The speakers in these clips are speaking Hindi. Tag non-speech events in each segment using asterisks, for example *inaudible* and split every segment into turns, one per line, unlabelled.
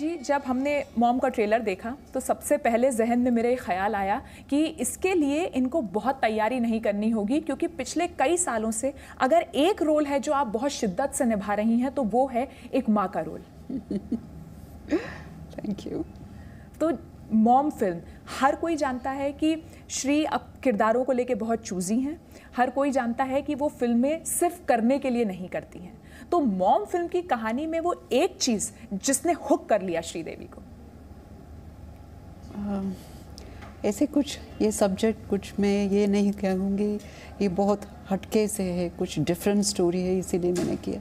जी जब हमने मॉम का ट्रेलर देखा तो सबसे पहले जहन में मेरे ख्याल आया कि इसके लिए इनको बहुत तैयारी नहीं करनी होगी क्योंकि पिछले कई सालों से अगर एक रोल है जो आप बहुत शिद्दत से निभा रही हैं तो वो है एक माँ का रोल। *laughs*
थैंक यू
तो मॉम फ़िल्म, हर कोई जानता है कि श्री अब किरदारों को लेके बहुत चूजी हैं। हर कोई जानता है कि वो फ़िल्में सिर्फ़ करने के लिए नहीं करती हैं। तो मॉम फ़िल्म की कहानी में वो एक चीज़ जिसने हुक कर लिया श्रीदेवी को।
ऐसे कुछ, ये सब्जेक्ट कुछ मैं ये नहीं कहूँगी, ये बहुत हटके से है, कुछ डिफरेंट स्टोरी है, इसीलिए मैंने किया।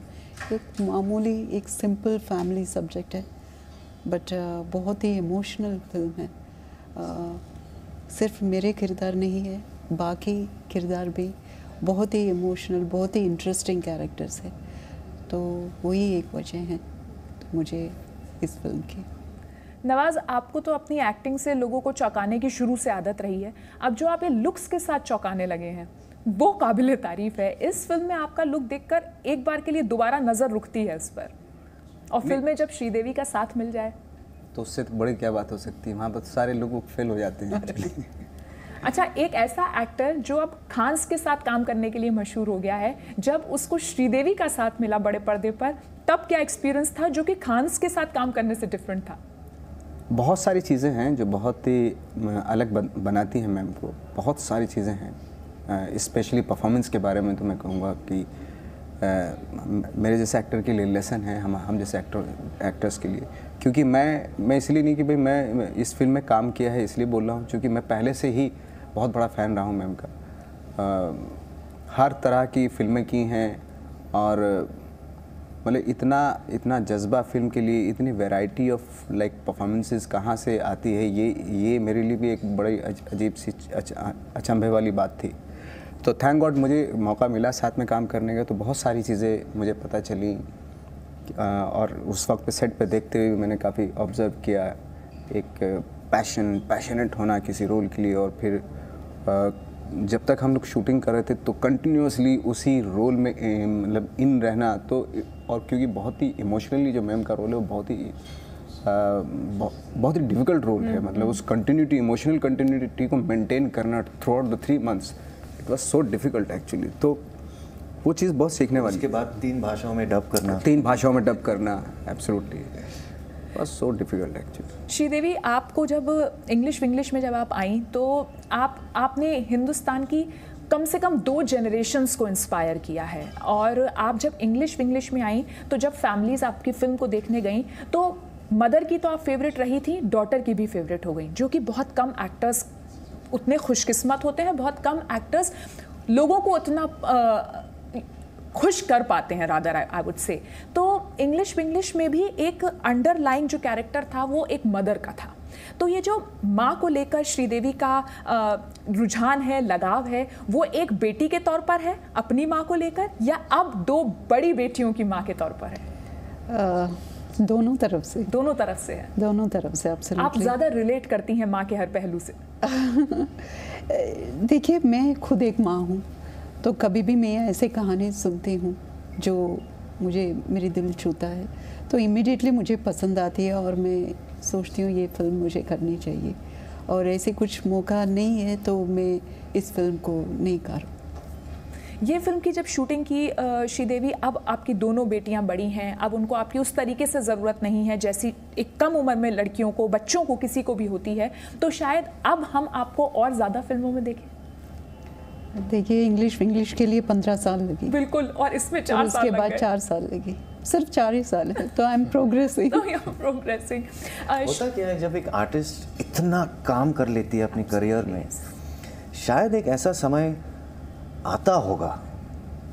एक मामूली, एक सिंपल फैमिली सब्जेक्ट है। बट बहुत ही इमोशनल फ़िल्म है। सिर्फ़ मेरे किरदार नहीं है, बाकी किरदार भी बहुत ही इमोशनल बहुत ही इंटरेस्टिंग कैरेक्टर्स है। तो वही एक वजह है मुझे इस फ़िल्म की।
नवाज़, आपको तो अपनी एक्टिंग से लोगों को चौंकाने की शुरू से आदत रही है। अब जो आप ये लुक्स के साथ चौंकाने लगे हैं, वो काबिल तारीफ़ है। इस फ़िल्म में आपका लुक देखकर एक बार के लिए दोबारा नज़र रुकती है इस पर। और फ़िल्म में जब श्रीदेवी का साथ मिल जाए।
तो उससे तो बड़ी क्या बात हो सकती है? वहाँ पर तो सारे लोग फेल हो जाते हैं। *laughs*
अच्छा एक ऐसा एक्टर जो अब खांस के साथ काम करने के लिए मशहूर हो गया है जब उसको श्रीदेवी का साथ मिला बड़े पर्दे पर तब क्या एक्सपीरियंस था जो कि खांस के साथ काम करने से डिफरेंट था?
बहुत सारी चीज़ें हैं जो बहुत ही अलग बन, बनाती हैं मैम को। बहुत सारी चीज़ें हैं। स्पेशली परफॉर्मेंस के बारे में तो मैं कहूँगा कि मेरे जैसे एक्टर के लिए लेसन है हम हम जैसे एक्टर एक्टर्स के लिए। क्योंकि मैं मैं इसलिए नहीं कि भाई मैं इस फ़िल्म में काम किया है इसलिए बोल रहा हूँ क्योंकि मैं पहले से ही बहुत बड़ा फ़ैन रहा हूँ मैम का। आ, हर तरह की फ़िल्में की हैं और मतलब इतना इतना जज्बा फ़िल्म के लिए इतनी वैरायटी ऑफ़ लाइक परफॉर्मेंसेस कहाँ से आती है ये ये मेरे लिए भी एक बड़ी अजीब सी अचंभे वाली बात थी। तो थैंक गॉड मुझे मौका मिला साथ में काम करने का तो बहुत सारी चीज़ें मुझे पता चली और उस वक्त पे सेट पे देखते हुए मैंने काफ़ी ऑब्ज़र्व किया एक पैशन पैशनेट होना किसी रोल के लिए और फिर जब तक हम लोग शूटिंग कर रहे थे तो कंटिन्यूसली उसी रोल में मतलब इन रहना तो और क्योंकि बहुत ही इमोशनली जो मैम का रोल है वो बहुत ही बहुत ही डिफ़िकल्ट रोल है। मतलब उस कंटिन्यूटी इमोशनल कंटिन्यूटी को मेंटेन करना throughout the three months it was so difficult actually तो वो चीज़ बहुत सीखने वाली
उसके बाद तीन भाषाओं में डब करना।
तीन भाषाओं में डब करना absolutely was so difficult actually
Sridevi आपको जब इंग्लिश विंग्लिश में जब आप आई तो आप आपने हिंदुस्तान की कम से कम दो जनरेशन्स को इंस्पायर किया है। और आप जब इंग्लिश विंग्लिश में आई तो जब फैमिलीज़ आपकी फ़िल्म को देखने गई तो मदर की तो आप फेवरेट रही थी डॉटर की भी फेवरेट हो गई जो कि बहुत कम एक्टर्स उतने खुशकिस्मत होते हैं, बहुत कम एक्टर्स लोगों को उतना खुश कर पाते हैं रादर आई वुड से तो इंग्लिश विंग्लिश में भी एक अंडरलाइन जो कैरेक्टर था, वो एक मदर का था. तो ये जो माँ को लेकर श्रीदेवी का रुझान है, लगाव है, वो एक बेटी के तौर पर है, अपनी माँ को लेकर, या अब दो बड़ी बेटियों की माँ के तौर पर है?
दोनों तरफ़ से।
दोनों तरफ़ से है।
दोनों तरफ़ से
आप ज़्यादा रिलेट करती हैं माँ के हर पहलू से। *laughs*
देखिए मैं खुद एक माँ हूँ तो कभी भी मैं ऐसे कहानी सुनती हूँ जो मुझे मेरी दिल छूता है तो इमिडिएटली मुझे पसंद आती है और मैं सोचती हूँ ये फ़िल्म मुझे करनी चाहिए। और ऐसे कुछ मौका नहीं है तो मैं इस फ़िल्म को नहीं कर
ये फ़िल्म की जब शूटिंग की श्रीदेवी अब आपकी दोनों बेटियाँ बड़ी हैं अब उनको आपकी उस तरीके से ज़रूरत नहीं है जैसी एक कम उम्र में लड़कियों को बच्चों को किसी को भी होती है तो शायद अब हम आपको और ज़्यादा फ़िल्मों में देखें।
देखिए इंग्लिश इंग्लिश के लिए पंद्रह साल लगी।
बिल्कुल और इसमें चार
उसके
साल
बाद चार साल लगी। सिर्फ़ चार ही साल है तो आई एम प्रोग्रेसिंग
प्रोग्रेसिंग
होता क्या है जब एक आर्टिस्ट इतना काम कर लेती है अपने करियर में शायद एक ऐसा समय आता होगा।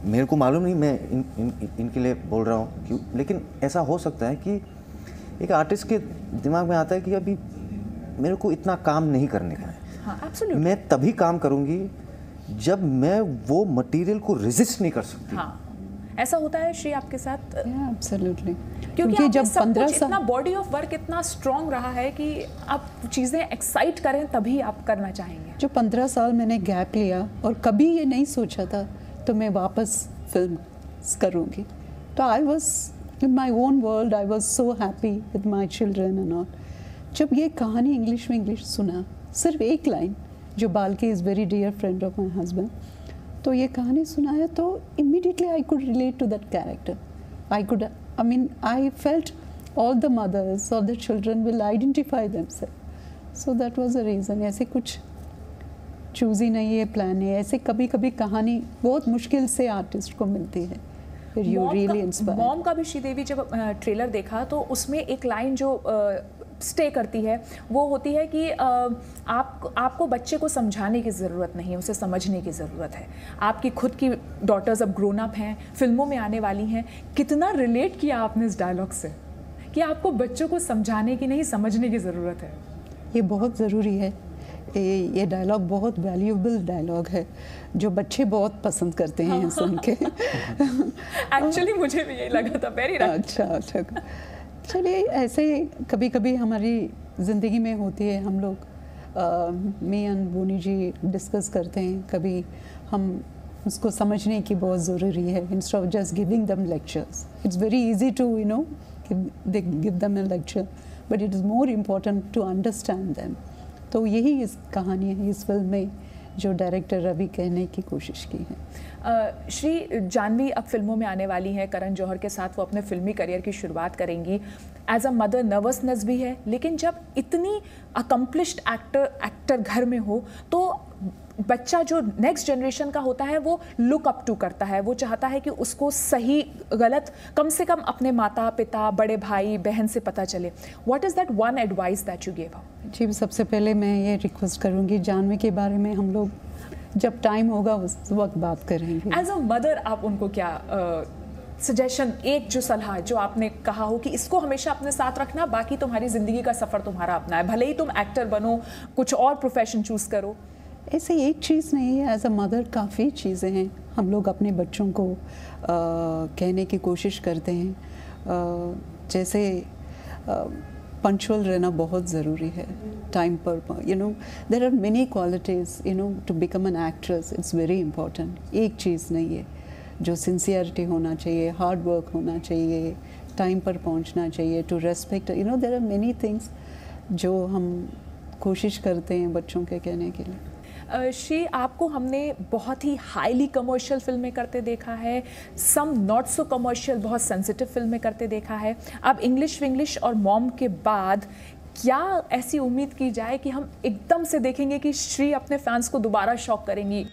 मेरे को मालूम नहीं मैं इन, इन, इनके लिए बोल रहा हूँ क्यों लेकिन ऐसा हो सकता है कि एक आर्टिस्ट के दिमाग में आता है कि अभी मेरे को इतना काम नहीं करने का है।
हाँ,
मैं तभी काम करूँगी जब मैं वो मटेरियल को रेजिस्ट नहीं कर सकती।
हाँ। ऐसा होता है श्री आपके साथ?
एब्सोल्युटली
क्योंकि, क्योंकि जब पंद्रह साल इतना बॉडी ऑफ़ वर्क इतना स्ट्रांग रहा है कि आप चीज़ें एक्साइट करें तभी आप करना चाहेंगे।
जो पंद्रह साल मैंने गैप लिया और कभी ये नहीं सोचा था तो मैं वापस फ़िल्म करूँगी। तो I was in my own world I was so happy with my children and all जब ये कहानी इंग्लिश में इंग्लिश सुना, सिर्फ़ एक लाइन जो Balki is very dear friend of my husband तो ये कहानी सुनाया तो immediately I could relate to that character I could I mean I felt all the mothers mothers the the will identify themself so that was a reason ऐसे कुछ चूज़ ही नहीं है प्लान है। ऐसे कभी कभी कहानी बहुत मुश्किल से आर्टिस्ट को मिलती है। फिर यू रियली
मॉम का भी श्रीदेवी जब ट्रेलर देखा तो उसमें एक लाइन जो स्टे करती है वो होती है कि आप आपको बच्चे को समझाने की ज़रूरत नहीं है उसे समझने की ज़रूरत है। आपकी खुद की डॉटर्स अब ग्रोन अप हैं फ़िल्मों में आने वाली हैं कितना रिलेट किया आपने इस डायलॉग से? कि आपको बच्चों को समझाने की नहीं समझने की ज़रूरत है।
ये बहुत ज़रूरी है। ये ये डायलॉग बहुत वैल्यूएबल डायलॉग है जो बच्चे बहुत पसंद करते हैं सुन के
एक्चुअली मुझे भी यही लगा था वेरी
अच्छा अच्छा। चलिए ऐसे कभी कभी हमारी ज़िंदगी में होती है हम लोग me and bony ji discuss करते हैं कभी हम उसको समझने की बहुत ज़रूरी है instead of just giving them lectures it's very easy to you know they give them a lecture but it is more important to understand them तो यही इस कहानी है इस फ़िल्म में जो डायरेक्टर रवि कहने की कोशिश की है।
आ, श्री जानवी अब फ़िल्मों में आने वाली हैं। करण जौहर के साथ वो अपने फिल्मी करियर की शुरुआत करेंगी। एज अ मदर नर्वसनेस भी है लेकिन जब इतनी अकम्पलिश्ड एक्टर एक्टर घर में हो तो बच्चा जो नेक्स्ट जनरेशन का होता है वो लुक अप टू करता है। वो चाहता है कि उसको सही गलत कम से कम अपने माता पिता बड़े भाई बहन से पता चले। What is that one advice that you give
ji सबसे पहले मैं ये रिक्वेस्ट करूँगी जानवी के बारे में हम लोग जब टाइम होगा उस वक्त बात करेंगे।
एज अ मदर आप उनको क्या सजेशन एक जो सलाह जो आपने कहा हो कि इसको हमेशा अपने साथ रखना बाकी तुम्हारी ज़िंदगी का सफ़र तुम्हारा अपना है। भले ही तुम एक्टर बनो कुछ और प्रोफेशन चूज़ करो।
ऐसे एक चीज़ नहीं है एज अ मदर काफ़ी चीज़ें हैं। हम लोग अपने बच्चों को आ, कहने की कोशिश करते हैं। आ, जैसे पंचुअल रहना बहुत ज़रूरी है। टाइम पर you know there are many qualities you know to become an actress it's very important एक चीज़ नहीं है जो सिंसियरिटी होना चाहिए हार्ड वर्क होना चाहिए टाइम पर पहुँचना चाहिए to respect you know there are many things जो हम कोशिश करते हैं बच्चों के कहने के लिए।
श्री, आपको हमने बहुत ही हाईली कमर्शियल फ़िल्में करते देखा है सम नॉट सो कमर्शियल बहुत सेंसिटिव फ़िल्में करते देखा है। अब इंग्लिश विंग्लिश और मॉम के बाद क्या ऐसी उम्मीद की जाए कि हम एकदम से देखेंगे कि श्री अपने फैंस को दोबारा शॉक करेंगी?